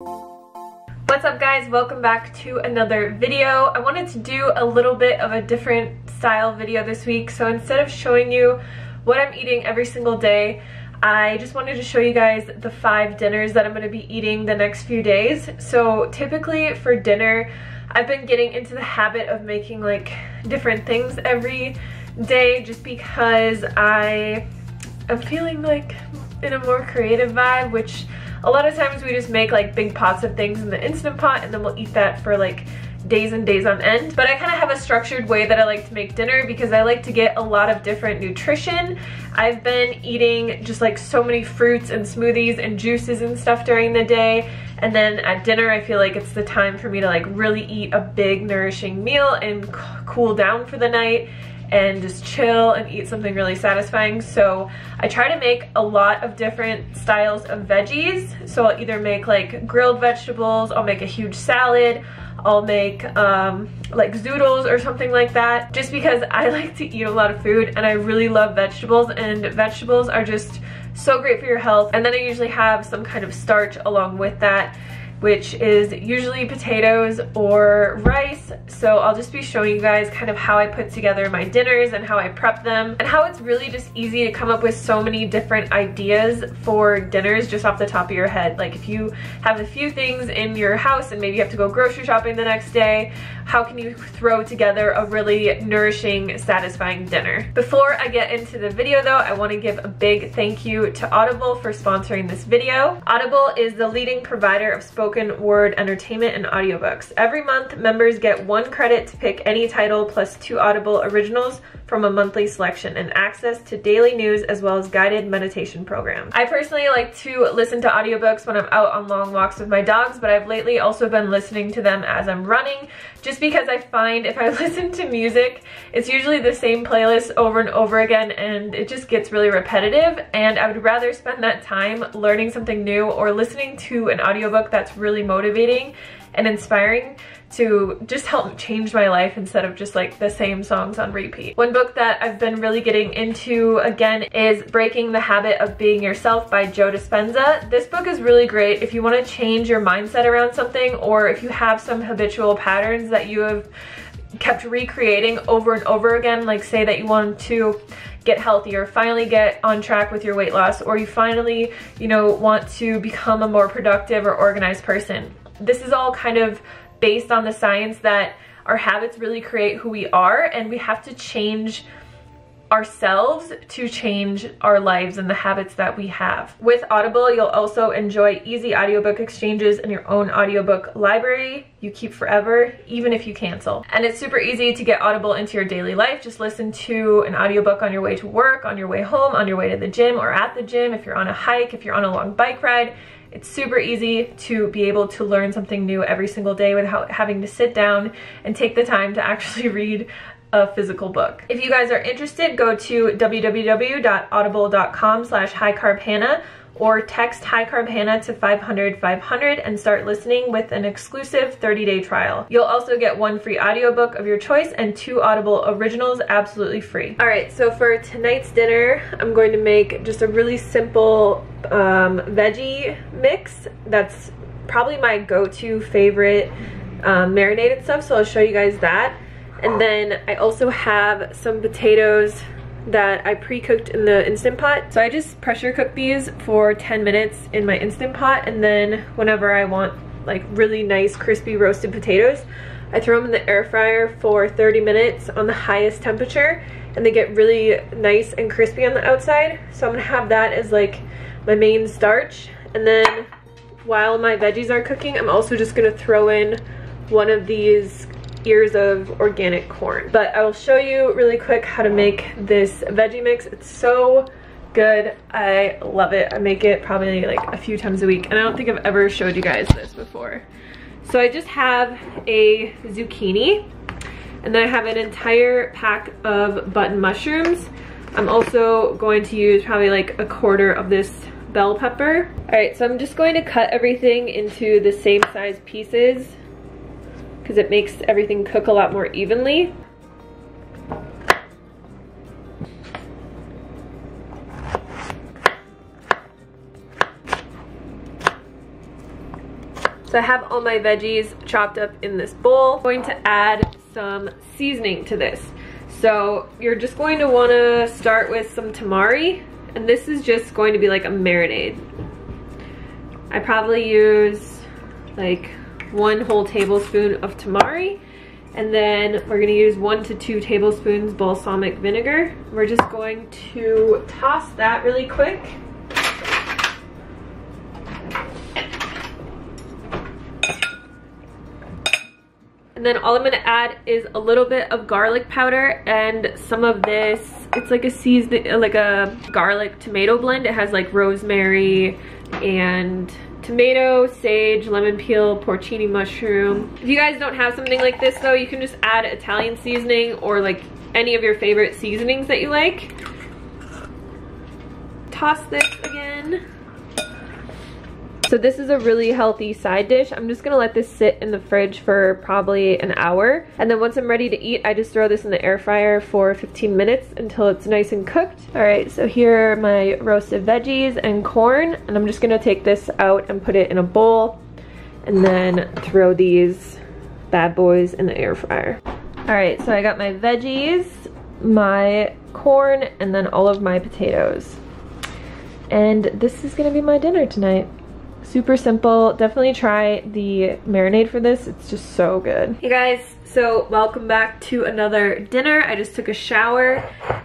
What's up guys? Welcome back to another video. I wanted to do a little bit of a different style video this week. So instead of showing you what I'm eating every single day, I just wanted to show you guys the five dinners that I'm going to be eating the next few days. So typically for dinner, I've been getting into the habit of making like different things every day just because I am feeling like in a more creative vibe, which a lot of times we just make like big pots of things in the Instant Pot and then we'll eat that for like days and days on end. But I kind of have a structured way that I like to make dinner because I like to get a lot of different nutrition. I've been eating just like so many fruits and smoothies and juices and stuff during the day. And then at dinner, I feel like it's the time for me to like really eat a big nourishing meal and cool down for the night and just chill and eat something really satisfying. So I try to make a lot of different styles of veggies. So I'll either make like grilled vegetables, I'll make a huge salad, I'll make um, like zoodles or something like that just because I like to eat a lot of food and I really love vegetables and vegetables are just so great for your health and then I usually have some kind of starch along with that which is usually potatoes or rice. So I'll just be showing you guys kind of how I put together my dinners and how I prep them and how it's really just easy to come up with so many different ideas for dinners just off the top of your head. Like if you have a few things in your house and maybe you have to go grocery shopping the next day, how can you throw together a really nourishing, satisfying dinner? Before I get into the video though, I wanna give a big thank you to Audible for sponsoring this video. Audible is the leading provider of spoken spoken word entertainment and audiobooks. Every month, members get one credit to pick any title plus two Audible originals from a monthly selection and access to daily news as well as guided meditation programs. I personally like to listen to audiobooks when I'm out on long walks with my dogs, but I've lately also been listening to them as I'm running just because I find if I listen to music, it's usually the same playlist over and over again and it just gets really repetitive and I would rather spend that time learning something new or listening to an audiobook that's really motivating and inspiring to just help change my life instead of just like the same songs on repeat. One book that I've been really getting into again is Breaking the Habit of Being Yourself by Joe Dispenza. This book is really great if you want to change your mindset around something or if you have some habitual patterns that you have kept recreating over and over again like say that you want to get healthier, finally get on track with your weight loss, or you finally, you know, want to become a more productive or organized person. This is all kind of based on the science that our habits really create who we are and we have to change ourselves to change our lives and the habits that we have. With Audible, you'll also enjoy easy audiobook exchanges in your own audiobook library you keep forever, even if you cancel. And it's super easy to get Audible into your daily life. Just listen to an audiobook on your way to work, on your way home, on your way to the gym or at the gym, if you're on a hike, if you're on a long bike ride. It's super easy to be able to learn something new every single day without having to sit down and take the time to actually read a physical book. If you guys are interested, go to www.audible.com slash highcarbhannah or text High Carb Hannah to 500 500 and start listening with an exclusive 30-day trial. You'll also get one free audiobook of your choice and two Audible originals absolutely free. All right, so for tonight's dinner, I'm going to make just a really simple um, veggie mix that's probably my go-to favorite um, marinated stuff, so I'll show you guys that. And then I also have some potatoes that I pre-cooked in the Instant Pot. So I just pressure cook these for 10 minutes in my Instant Pot and then whenever I want like really nice crispy roasted potatoes, I throw them in the air fryer for 30 minutes on the highest temperature and they get really nice and crispy on the outside. So I'm gonna have that as like my main starch. And then while my veggies are cooking, I'm also just gonna throw in one of these ears of organic corn. But I will show you really quick how to make this veggie mix. It's so good. I love it. I make it probably like a few times a week and I don't think I've ever showed you guys this before. So I just have a zucchini and then I have an entire pack of button mushrooms. I'm also going to use probably like a quarter of this bell pepper. All right, so I'm just going to cut everything into the same size pieces because it makes everything cook a lot more evenly. So I have all my veggies chopped up in this bowl. I'm going to add some seasoning to this. So you're just going to want to start with some tamari and this is just going to be like a marinade. I probably use like one whole tablespoon of tamari and then we're gonna use one to two tablespoons balsamic vinegar. We're just going to toss that really quick. And then all I'm gonna add is a little bit of garlic powder and some of this, it's like a seasoned, like a garlic tomato blend. It has like rosemary and tomato, sage, lemon peel, porcini mushroom. If you guys don't have something like this though, you can just add Italian seasoning or like any of your favorite seasonings that you like. Toss this again. So this is a really healthy side dish. I'm just gonna let this sit in the fridge for probably an hour. And then once I'm ready to eat, I just throw this in the air fryer for 15 minutes until it's nice and cooked. All right, so here are my roasted veggies and corn. And I'm just gonna take this out and put it in a bowl and then throw these bad boys in the air fryer. All right, so I got my veggies, my corn, and then all of my potatoes. And this is gonna be my dinner tonight. Super simple. Definitely try the marinade for this. It's just so good. Hey guys, so welcome back to another dinner. I just took a shower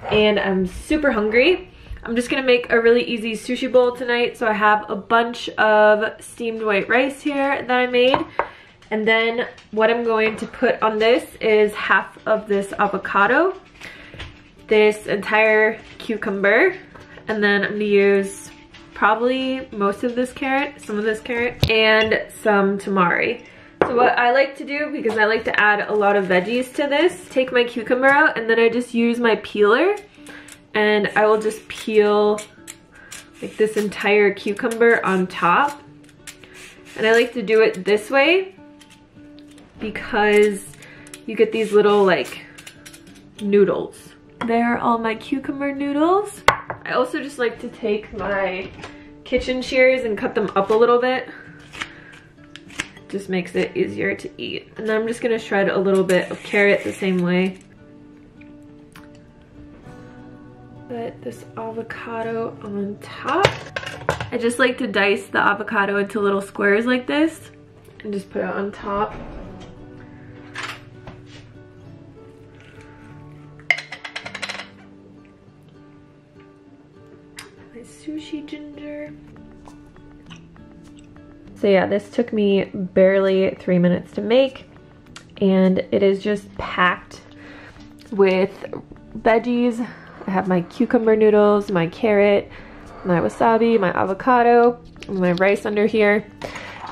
and I'm super hungry. I'm just gonna make a really easy sushi bowl tonight. So I have a bunch of steamed white rice here that I made. And then what I'm going to put on this is half of this avocado, this entire cucumber, and then I'm gonna use probably most of this carrot, some of this carrot, and some tamari. So what I like to do, because I like to add a lot of veggies to this, take my cucumber out and then I just use my peeler and I will just peel like this entire cucumber on top. And I like to do it this way because you get these little like noodles. There are all my cucumber noodles. I also just like to take my kitchen shears and cut them up a little bit. Just makes it easier to eat. And then I'm just gonna shred a little bit of carrot the same way. Put this avocado on top. I just like to dice the avocado into little squares like this and just put it on top. So yeah, this took me barely three minutes to make and it is just packed with veggies. I have my cucumber noodles, my carrot, my wasabi, my avocado, my rice under here.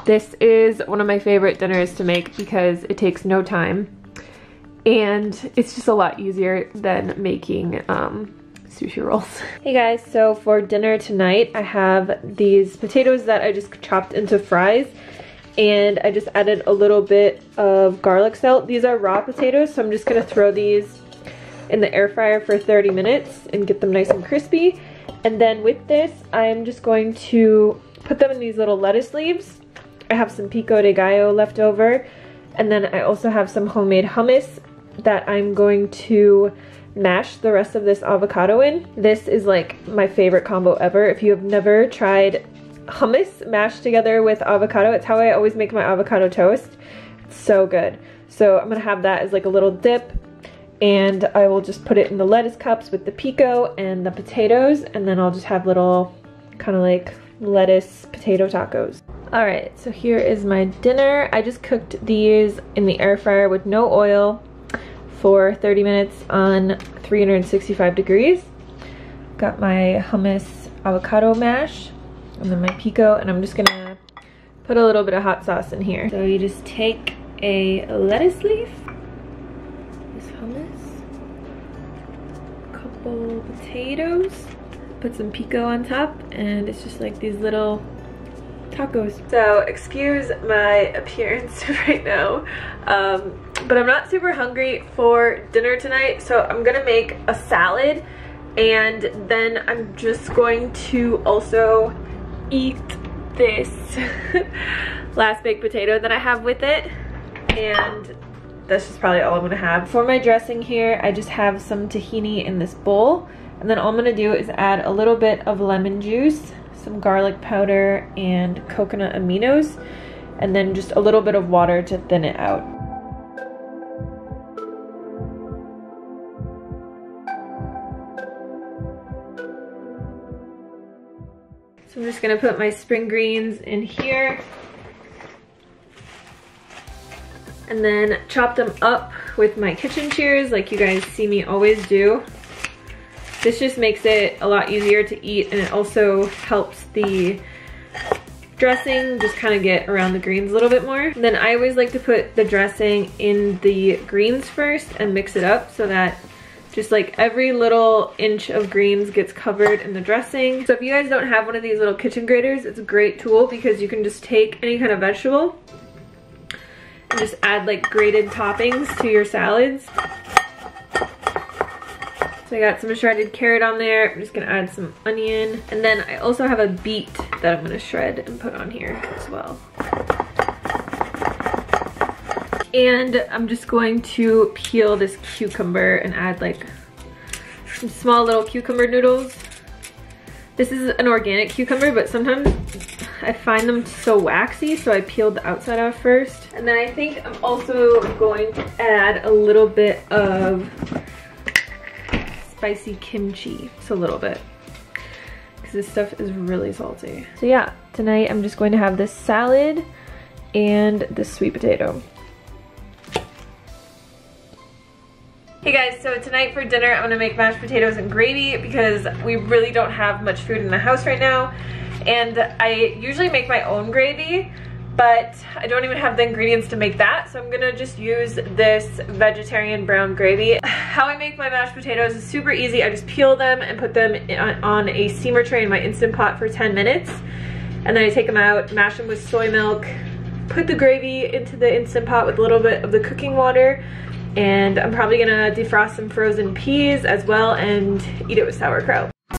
This is one of my favorite dinners to make because it takes no time and it's just a lot easier than making um, sushi rolls. Hey guys, so for dinner tonight I have these potatoes that I just chopped into fries and I just added a little bit of garlic salt. These are raw potatoes, so I'm just gonna throw these in the air fryer for 30 minutes and get them nice and crispy. And then with this, I'm just going to put them in these little lettuce leaves. I have some pico de gallo left over. And then I also have some homemade hummus that I'm going to mash the rest of this avocado in. This is like my favorite combo ever. If you have never tried hummus mashed together with avocado, it's how I always make my avocado toast. It's so good. So I'm gonna have that as like a little dip and I will just put it in the lettuce cups with the pico and the potatoes and then I'll just have little kind of like lettuce potato tacos. All right, so here is my dinner. I just cooked these in the air fryer with no oil for 30 minutes on 365 degrees. Got my hummus avocado mash and then my pico and I'm just gonna put a little bit of hot sauce in here. So you just take a lettuce leaf, this hummus, a couple potatoes, put some pico on top and it's just like these little tacos. So excuse my appearance right now, um, but I'm not super hungry for dinner tonight, so I'm gonna make a salad and then I'm just going to also eat this last baked potato that I have with it. And that's just probably all I'm gonna have. For my dressing here, I just have some tahini in this bowl. And then all I'm gonna do is add a little bit of lemon juice, some garlic powder, and coconut aminos, and then just a little bit of water to thin it out. So I'm just gonna put my spring greens in here. And then chop them up with my kitchen shears like you guys see me always do. This just makes it a lot easier to eat and it also helps the dressing just kind of get around the greens a little bit more. And then I always like to put the dressing in the greens first and mix it up so that just like every little inch of greens gets covered in the dressing. So if you guys don't have one of these little kitchen graters, it's a great tool because you can just take any kind of vegetable and just add like grated toppings to your salads. So I got some shredded carrot on there. I'm just gonna add some onion. And then I also have a beet that I'm gonna shred and put on here as well. And I'm just going to peel this cucumber and add like some small little cucumber noodles. This is an organic cucumber, but sometimes I find them so waxy, so I peeled the outside off first. And then I think I'm also going to add a little bit of spicy kimchi, just a little bit. Because this stuff is really salty. So yeah, tonight I'm just going to have this salad and this sweet potato. Hey guys, so tonight for dinner I'm gonna make mashed potatoes and gravy because we really don't have much food in the house right now. And I usually make my own gravy, but I don't even have the ingredients to make that. So I'm gonna just use this vegetarian brown gravy. How I make my mashed potatoes is super easy. I just peel them and put them on a steamer tray in my Instant Pot for 10 minutes. And then I take them out, mash them with soy milk, put the gravy into the Instant Pot with a little bit of the cooking water, and I'm probably gonna defrost some frozen peas as well and eat it with sauerkraut.